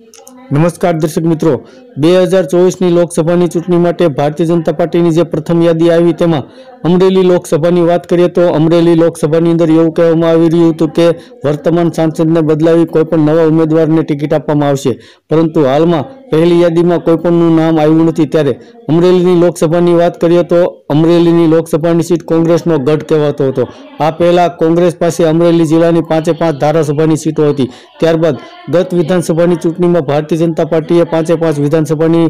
નમસ્કાર દર્શક મિત્રો. બે હજાર ચોવીસની લોકસભાની ચૂંટણી માટે ભારતીય જનતા પાર્ટીની જે પ્રથમ યાદી આવી તેમાં અમરેલી લોકસભાની વાત કરીએ તો અમરેલી લોકસભાની અંદર એવું કહેવામાં આવી રહ્યું હતું કે વર્તમાન સાંસદને બદલાવી કોઈપણ નવા ઉમેદવારને ટિકિટ આપવામાં આવશે. પરંતુ હાલમાં પહેલી યાદીમાં કોઈપણનું નામ આવ્યું નથી. ત્યારે અમરેલીની લોકસભાની વાત કરીએ તો અમરેલીની લોકસભાની સીટ કોંગ્રેસનો ગઢ કહેવાતો હતો. આ પહેલા કોંગ્રેસ પાસે અમરેલી જિલ્લાની પાંચે પાંચ ધારાસભાની સીટો હતી. ત્યારબાદ ગત વિધાનસભાની ચૂંટણીમાં ભારતીય જનતા પાર્ટીએ પાંચે પાંચ વિધાનસભાની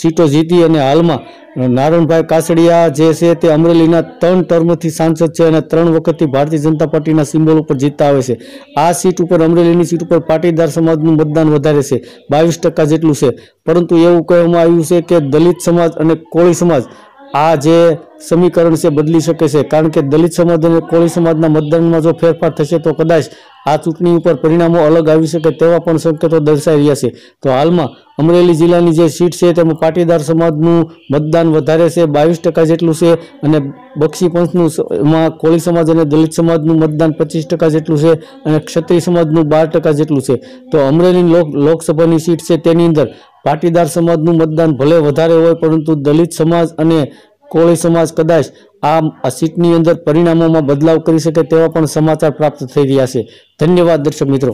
સીટો જીતી અને હાલમાં નારણભાઈ કાસડિયા જે છે તે અમરેલીના ત્રણ ટર્મથી સાંસદ છે અને ત્રણ વખતથી ભારતીય જનતા પાર્ટીના સિમ્બોલ ઉપર જીતતા આવે છે. આ સીટ ઉપર અમરેલીની સીટ ઉપર પાટીદાર સમાજનું મતદાન વધારે છે. બાવીસ ટકા જેટલું છે. પરંતુ એવું કહેવામાં આવ્યું છે કે દલિત સમાજ અને કોળી સમાજ આ જે સમીકરણ છે બદલી શકે છે. કારણ કે દલિત સમાજ અને કોળી સમાજના મતદાનમાં જો ફેરફાર થશે તો કદાચ આ ચૂંટણી ઉપર પરિણામો અલગ આવી શકે તેવા પણ સંકેતો દર્શાઈ રહ્યા છે. તો હાલમાં અમરેલી જિલ્લાની જે સીટ છે તેમાં પાટીદાર સમાજનું મતદાન વધારે છે, બાવીસ ટકા જેટલું છે અને બક્ષી પંથનું એમાં કોળી સમાજ અને દલિત સમાજનું મતદાન પચીસ ટકા જેટલું છે અને ક્ષત્રિય સમાજનું બાર ટકા જેટલું છે. તો અમરેલી લોક, લોકસભાની સીટ છે તેની અંદર પાટીદાર સમાજનું મતદાન ભલે વધારે હોય પરંતુ દલિત સમાજ અને કોળી સમાજ કદાચ આ સીટની અંદર પરિણામોમાં બદલાવ કરી શકે તેવા પણ સમાચાર પ્રાપ્ત થઈ રહ્યા છે. ધન્યવાદ દર્શક મિત્રો.